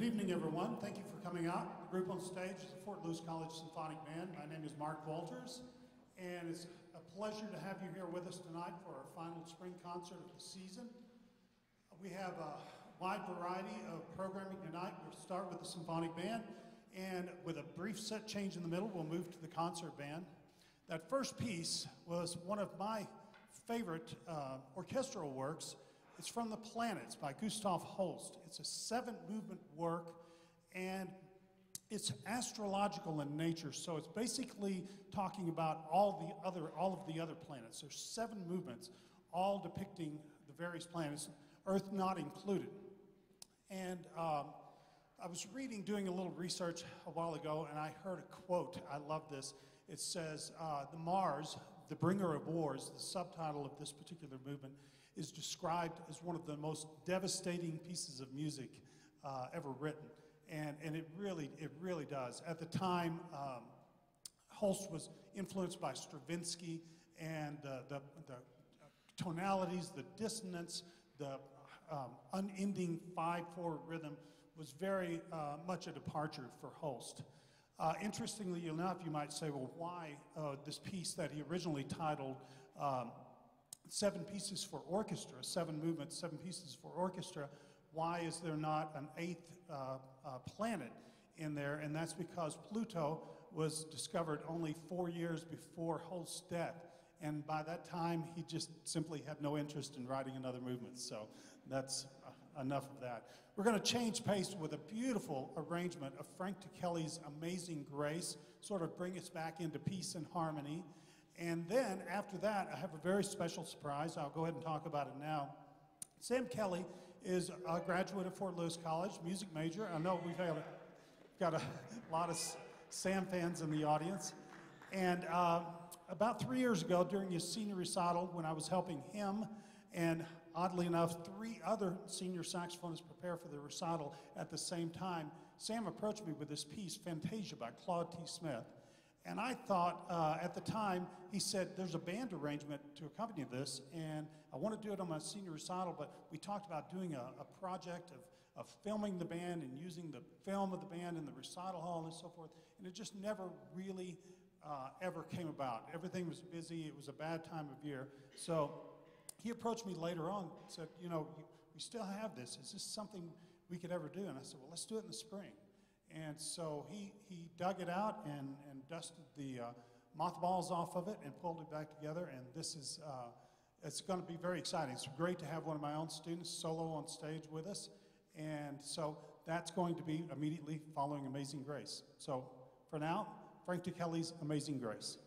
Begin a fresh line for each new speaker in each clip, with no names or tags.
Good evening, everyone. Thank you for coming out. The group on stage is the Fort Lewis College Symphonic Band. My name is Mark Walters, and it's a pleasure to have you here with us tonight for our final spring concert of the season. We have a wide variety of programming tonight. We'll start with the Symphonic Band, and with a brief set change in the middle, we'll move to the concert band. That first piece was one of my favorite uh, orchestral works. It's from The Planets by Gustav Holst. It's a seven movement work and it's astrological in nature, so it's basically talking about all the other all of the other planets. There's seven movements, all depicting the various planets, Earth not included. And um, I was reading, doing a little research a while ago, and I heard a quote. I love this. It says, uh, The Mars, the bringer of wars, the subtitle of this particular movement, is described as one of the most devastating pieces of music uh, ever written. And, and it, really, it really does. At the time, um, Holst was influenced by Stravinsky and uh, the, the tonalities, the dissonance, the um, unending 5 4 rhythm was very uh, much a departure for Holst. Uh, interestingly enough, you might say, well, why uh, this piece that he originally titled um, Seven Pieces for Orchestra, seven movements, seven pieces for orchestra, why is there not an eighth uh, uh, planet in there? And that's because Pluto was discovered only four years before Holst's death. And by that time, he just simply had no interest in writing another movement. So that's uh, enough of that. We're going to change pace with a beautiful arrangement of Frank Ticheli's Amazing Grace, sort of bring us back into peace and harmony. And then after that, I have a very special surprise. I'll go ahead and talk about it now. Sam Kelly is a graduate of Fort Lewis College, music major. I know we've got a, got a lot of Sam fans in the audience. And uh, about three years ago, during his senior recital, when I was helping him and oddly enough, three other senior saxophonists prepare for the recital at the same time. Sam approached me with this piece, Fantasia by Claude T. Smith. And I thought uh, at the time, he said, there's a band arrangement to accompany this, and I want to do it on my senior recital, but we talked about doing a, a project of, of filming the band and using the film of the band in the recital hall and so forth, and it just never really uh, ever came about. Everything was busy, it was a bad time of year. So he approached me later on and said, You know, we still have this. Is this something we could ever do? And I said, Well, let's do it in the spring. And so he, he dug it out and dusted the uh, mothballs off of it and pulled it back together. And this is, uh, it's going to be very exciting. It's great to have one of my own students solo on stage with us. And so that's going to be immediately following Amazing Grace. So for now, Frank Ticheli's Amazing Grace.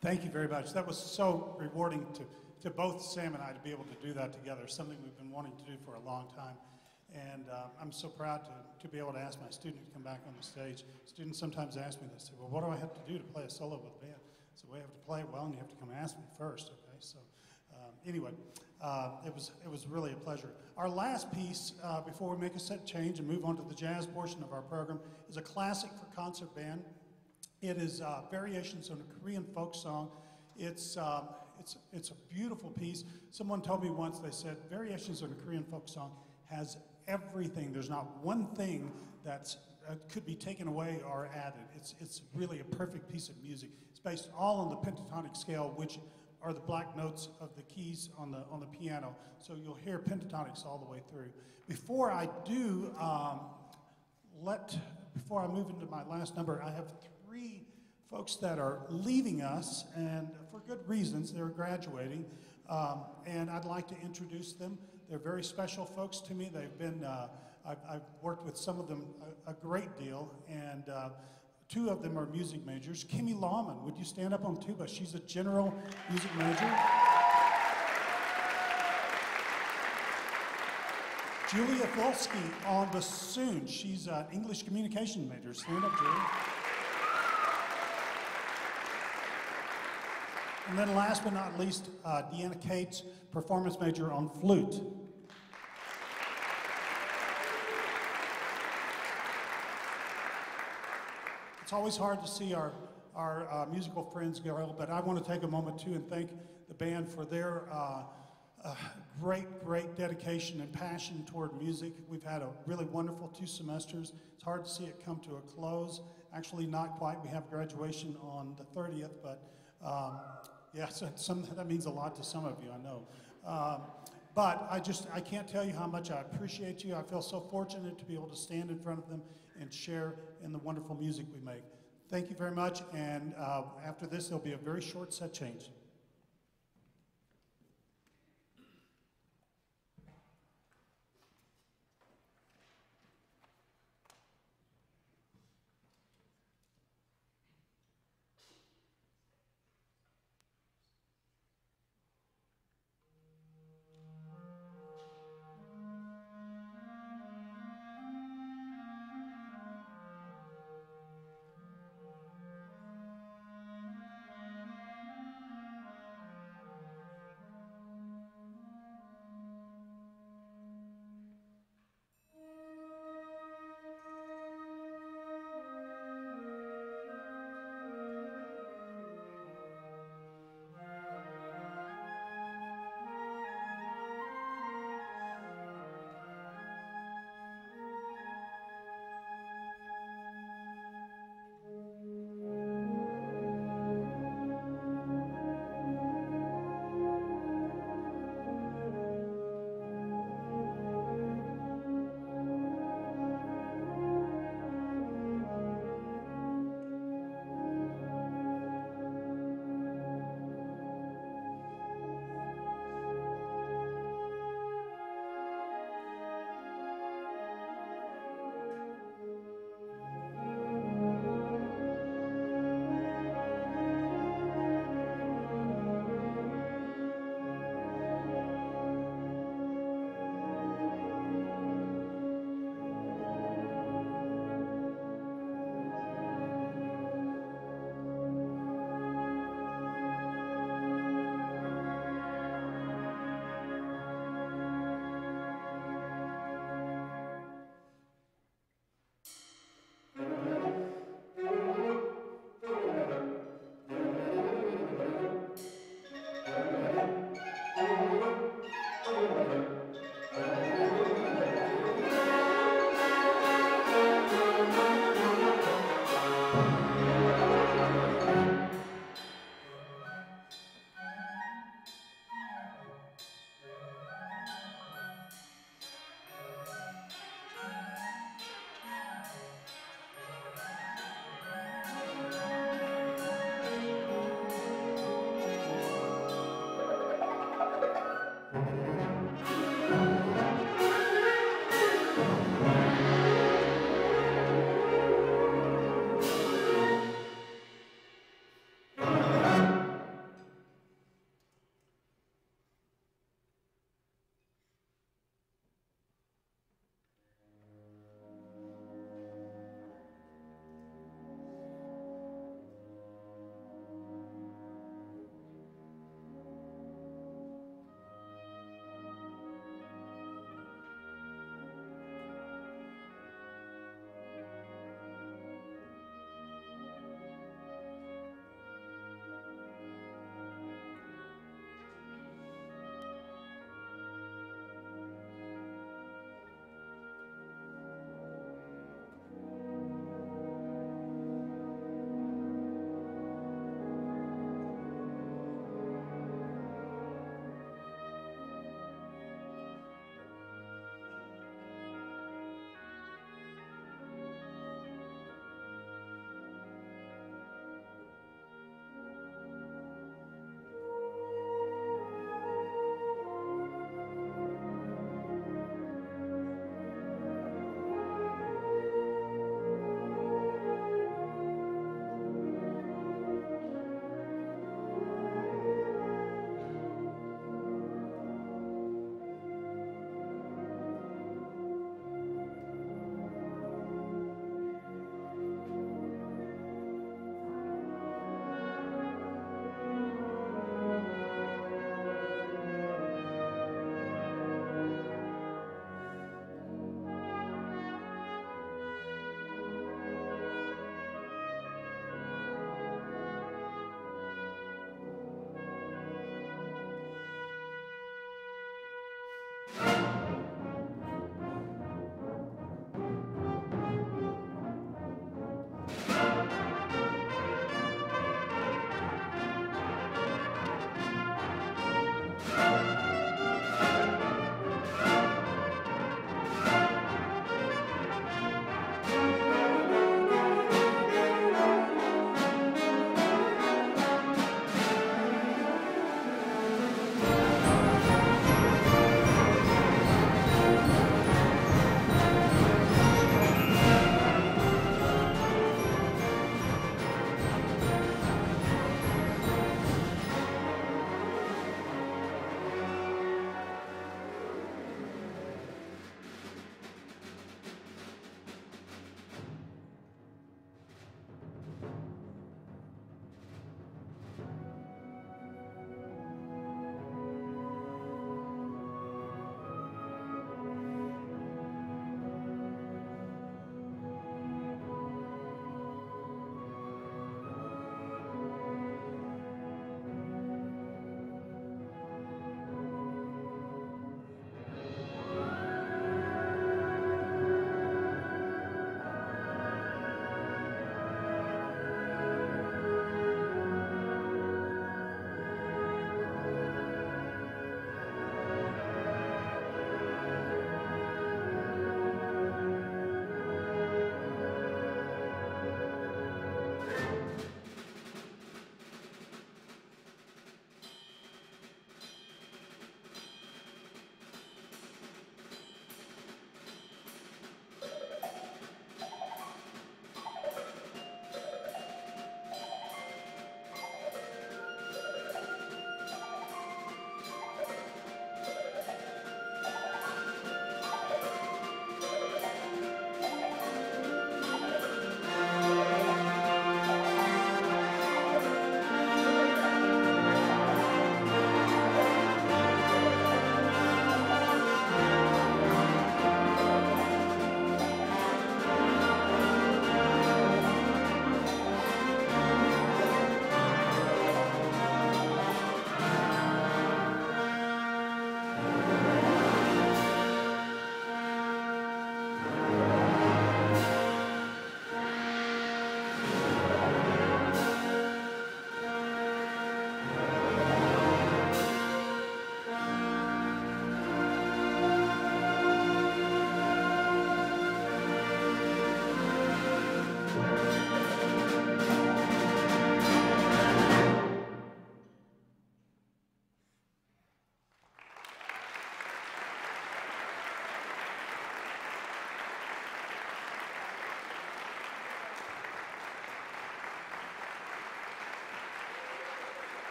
Thank you very much. That was so rewarding to, to both Sam and I to be able to do that together, something we've been wanting to do for a long time. And uh, I'm so proud to, to be able to ask my student to come back on the stage. Students sometimes ask me this, say, well, what do I have to do to play a solo with a band? So we have to play well, and you have to come ask me first, okay? So um, anyway, uh, it, was, it was really a pleasure. Our last piece, uh, before we make a set change and move on to the jazz portion of our program, is a classic for concert band. It is uh, variations on a Korean folk song. It's, um, it's, it's a beautiful piece. Someone told me once, they said, variations on a Korean folk song has everything. There's not one thing that uh, could be taken away or added. It's, it's really a perfect piece of music. It's based all on the pentatonic scale, which are the black notes of the keys on the, on the piano. So you'll hear pentatonics all the way through. Before I do um, let, before I move into my last number, I have three folks that are leaving us, and for good reasons, they're graduating. Um, and I'd like to introduce them. They're very special folks to me. They've been, uh, I've, I've, worked with some of them a, a great deal, and uh, two of them are music majors. Kimmy Lawman, would you stand up on tuba? She's a general music major. Julia Volsky on bassoon. She's an English communication major. Stand up, Julia. And then last but not least, uh, Deanna Cates, performance major on flute. It's always hard to see our, our uh, musical friends go, but I want to take a moment too and thank the band for their uh, uh, great, great dedication and passion toward music. We've had a really wonderful two semesters. It's hard to see it come to a close. Actually, not quite. We have graduation on the 30th, but um, Yes, some, that means a lot to some of you, I know. Um, but I just, I can't tell you how much I appreciate you. I feel so fortunate to be able to stand in front of them and share in the wonderful music we make. Thank you very much, and uh, after this, there'll be a very short set change.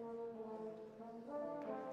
Thank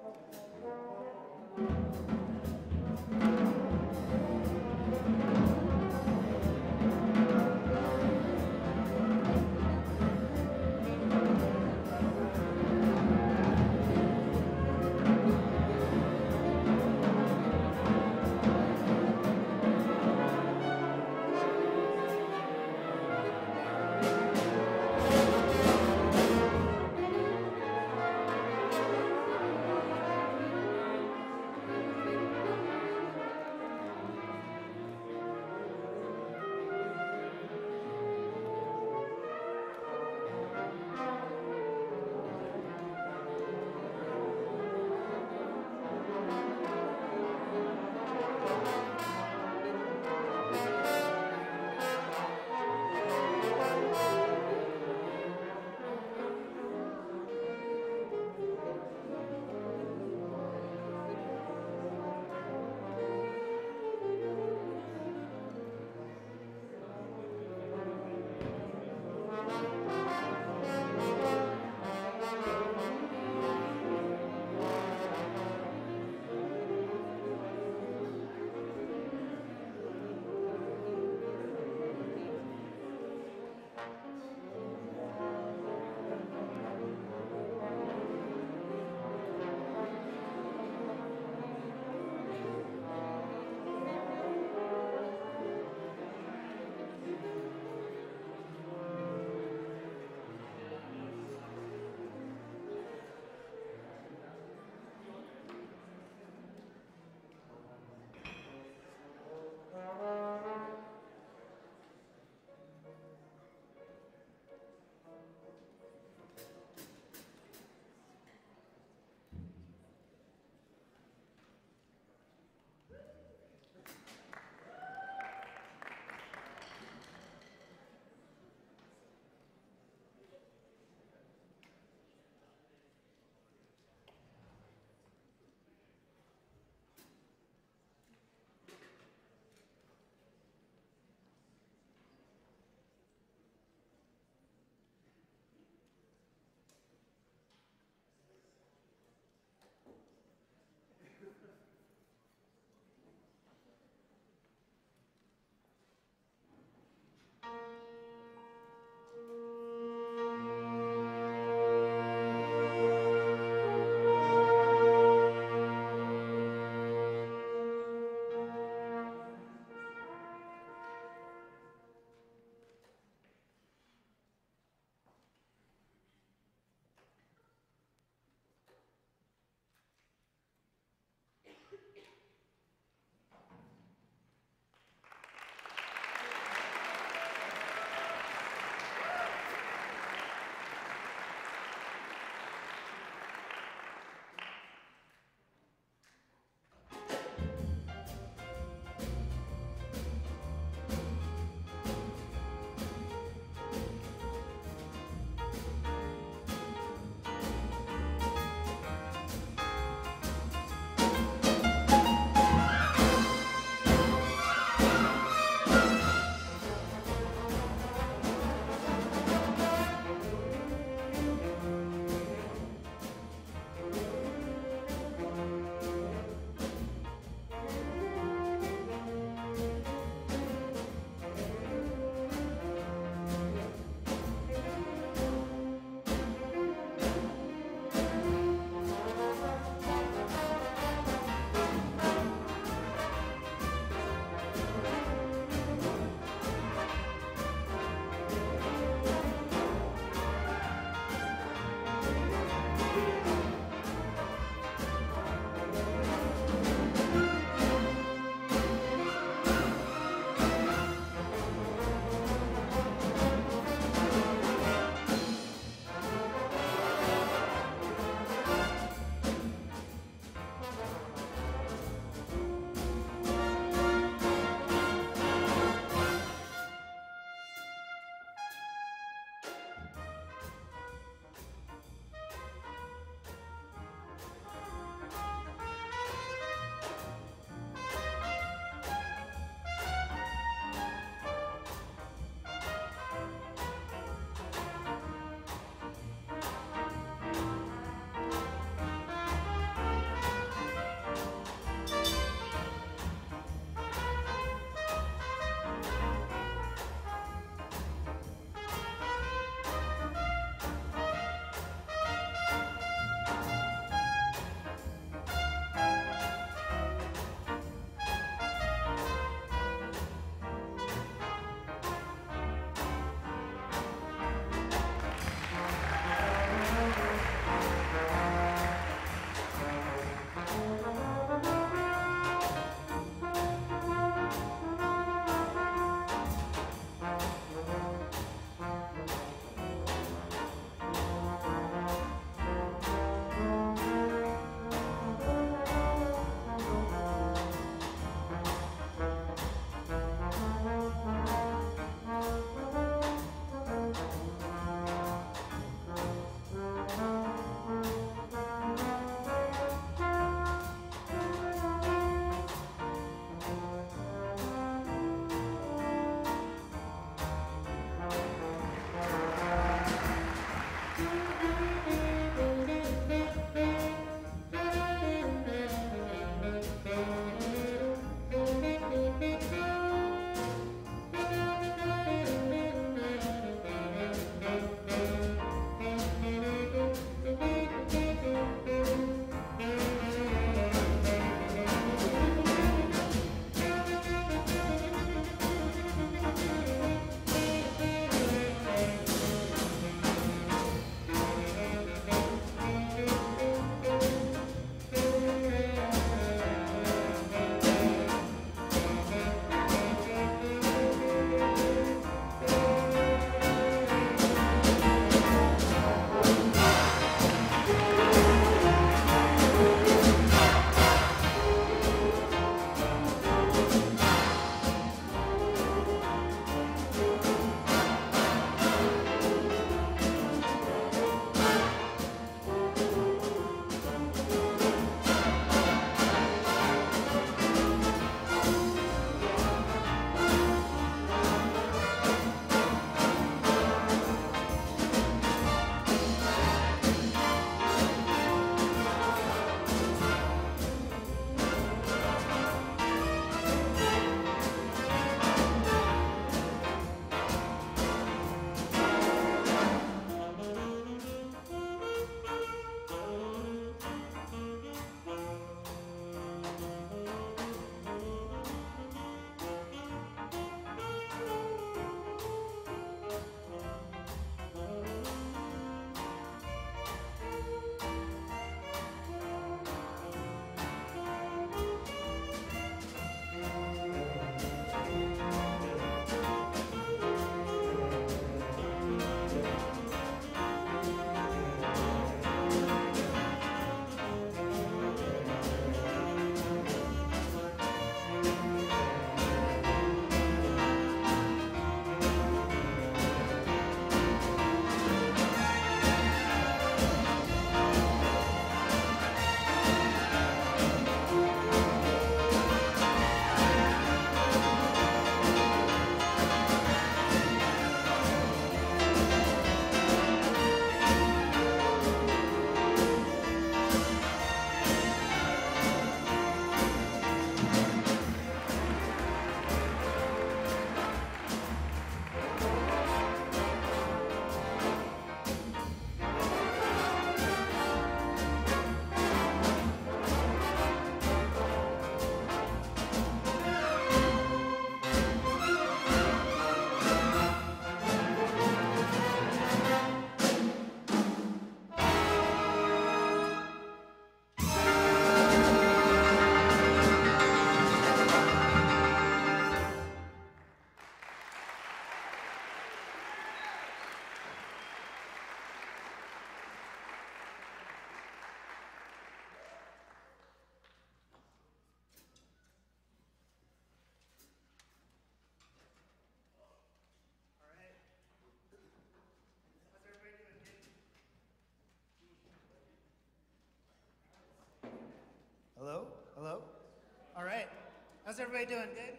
How's everybody doing? Good?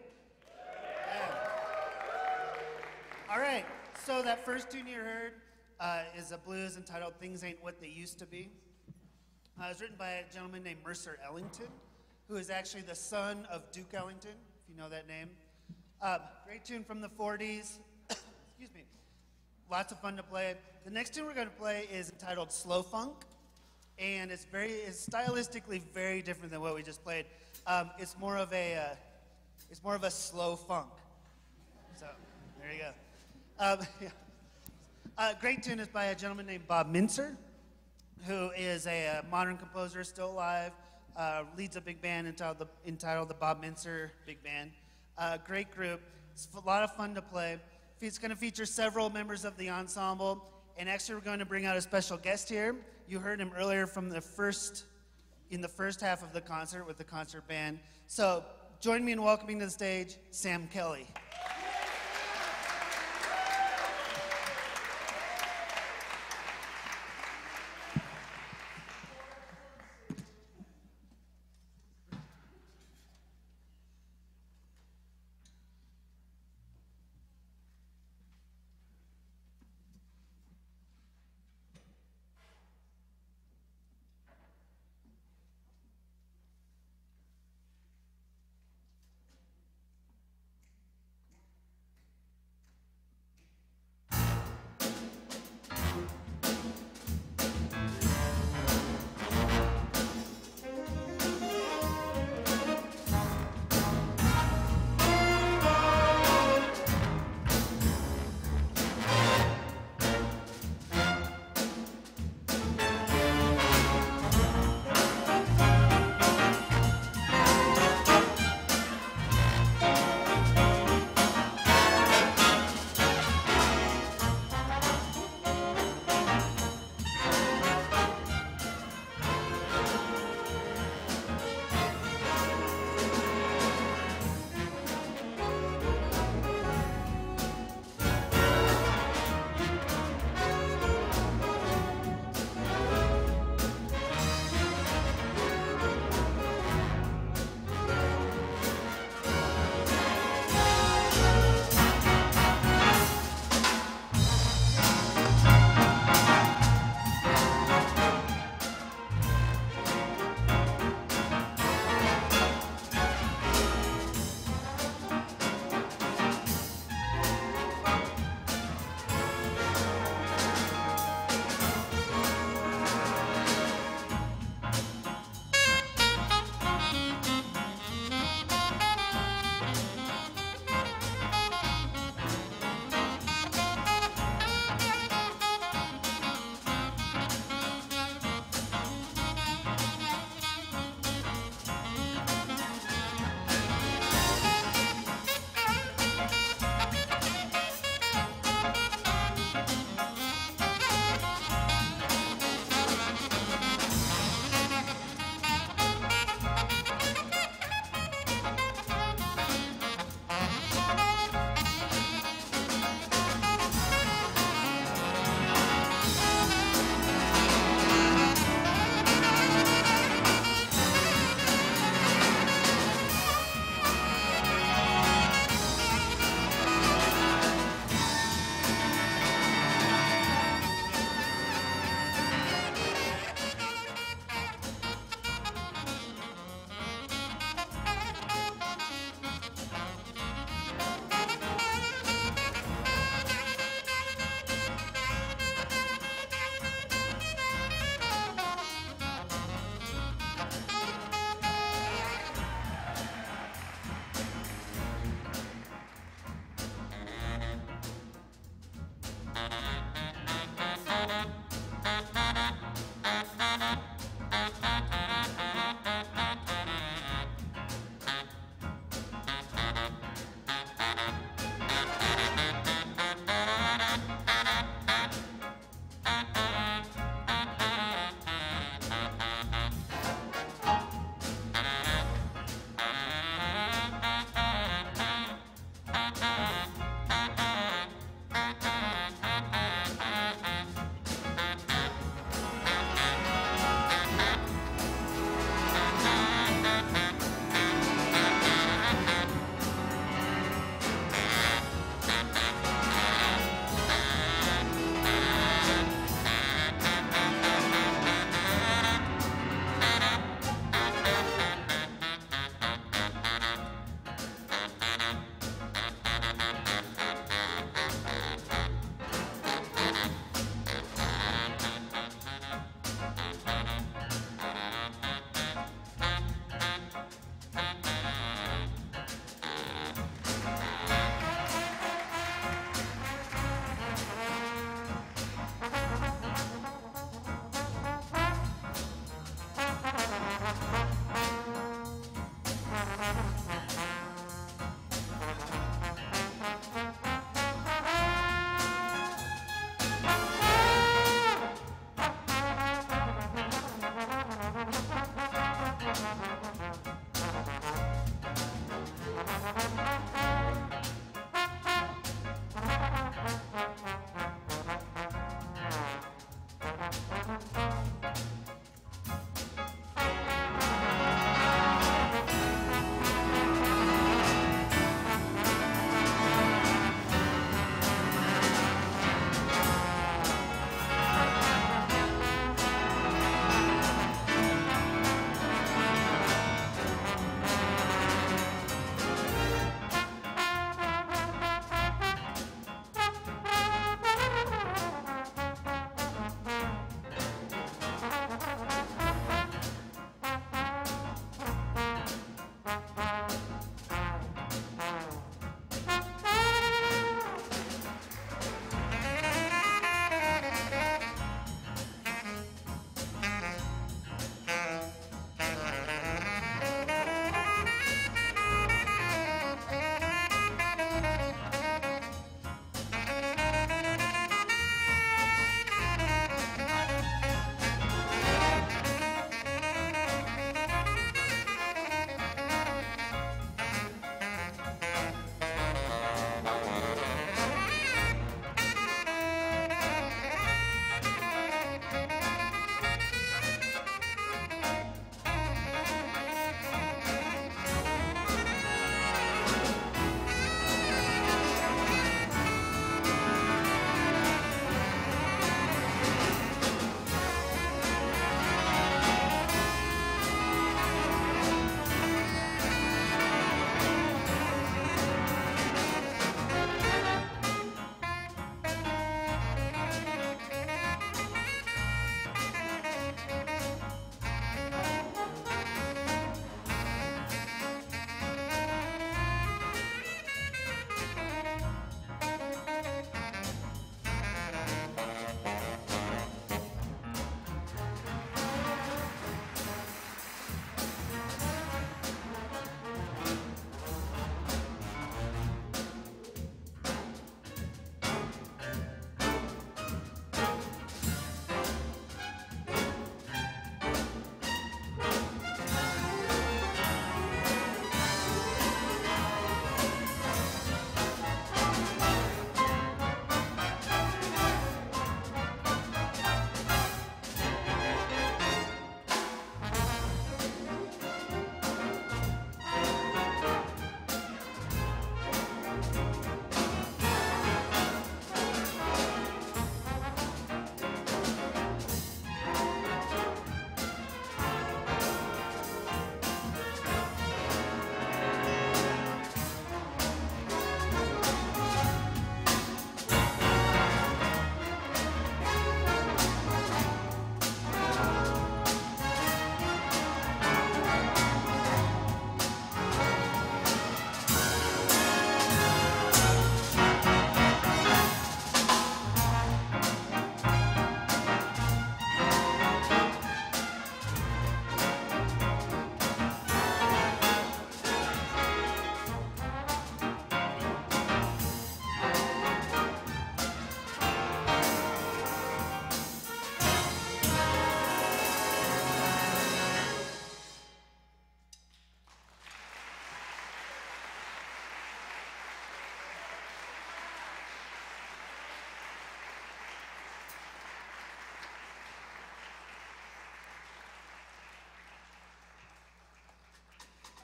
Yeah. All right. So that first tune you heard uh, is a blues entitled "Things Ain't What They Used to Be." Uh, it was written by a gentleman named Mercer Ellington, who is actually the son of Duke Ellington, if you know that name. Uh, great tune from the 40s. Excuse me. Lots of fun to play. The next tune we're going to play is entitled "Slow Funk," and it's very, it's stylistically very different than what we just played. Um, it's more of a, uh, it's more of a slow funk. So there you go. Um, yeah. uh, great tune is by a gentleman named Bob Mintzer, who is a, uh modern composer, still alive. Uh, leads a big band entitled the, entitled the Bob Mintzer Big Band. Uh, great group. It's a lot of fun to play. It's going to feature several members of the ensemble, and actually we're going to bring out a special guest here. You heard him earlier from the first in the first half of the concert with the concert band. So join me in welcoming to the stage Sam Kelly.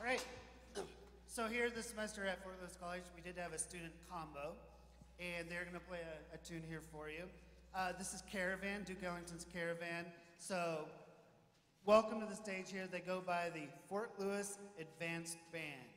Right. So here this semester at Fort Lewis College, we did have a student combo, and they're going to play a, a tune here for you. Uh, this is Caravan, Duke Ellington's Caravan. So welcome to the stage here. They go by the Fort Lewis Advanced Band.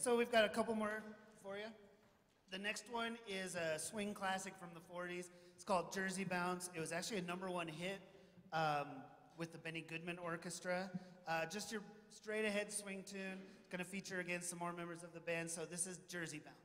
So we've got a couple more for you. The next one is a swing classic from the 40s. It's called Jersey Bounce. It was actually a number one hit um, with the Benny Goodman Orchestra. Uh, just your straight ahead swing tune. Going to feature again some more members of the band. So this is Jersey Bounce.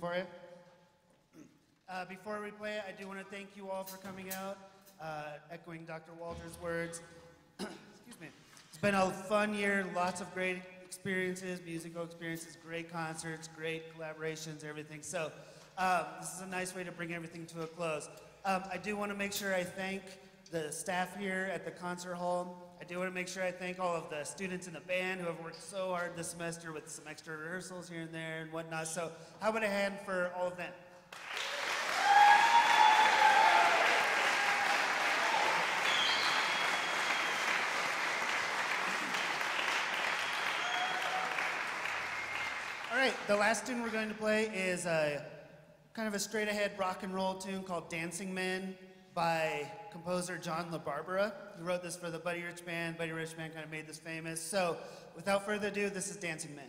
For you. Uh, before we play it, I do want to thank you all for coming out, uh, echoing Dr. Walter's words. Excuse me. It's been a fun year, lots of great experiences, musical experiences, great concerts, great collaborations, everything. So um, this is a nice way to bring everything to a close. Um, I do want to make sure I thank the staff here at the concert hall. Do want to make sure I thank all of the students in the band who have worked so hard this semester with some extra rehearsals here and there and whatnot. So how about a hand for all of them? All right, the last tune we're going to play is a kind of a straight ahead rock and roll tune called Dancing Men by composer John LaBarbera. He wrote this for the Buddy Rich Band. Buddy Rich Band kind of made this famous. So, without further ado, this is Dancing Men.